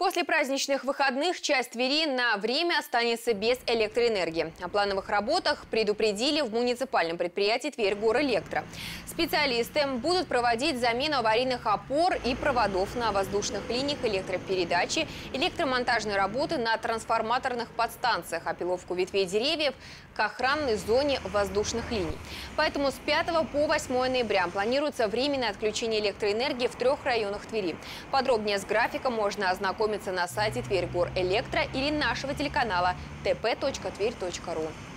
После праздничных выходных часть Твери на время останется без электроэнергии. О плановых работах предупредили в муниципальном предприятии Тверь Горэлектро. Специалисты будут проводить замену аварийных опор и проводов на воздушных линиях электропередачи, электромонтажные работы на трансформаторных подстанциях, опиловку ветвей деревьев к охранной зоне воздушных линий. Поэтому с 5 по 8 ноября планируется временное отключение электроэнергии в трех районах Твери. Подробнее с графиком можно ознакомиться на сайте Тверь Гор Электро или нашего телеканала tp.тверь.ру.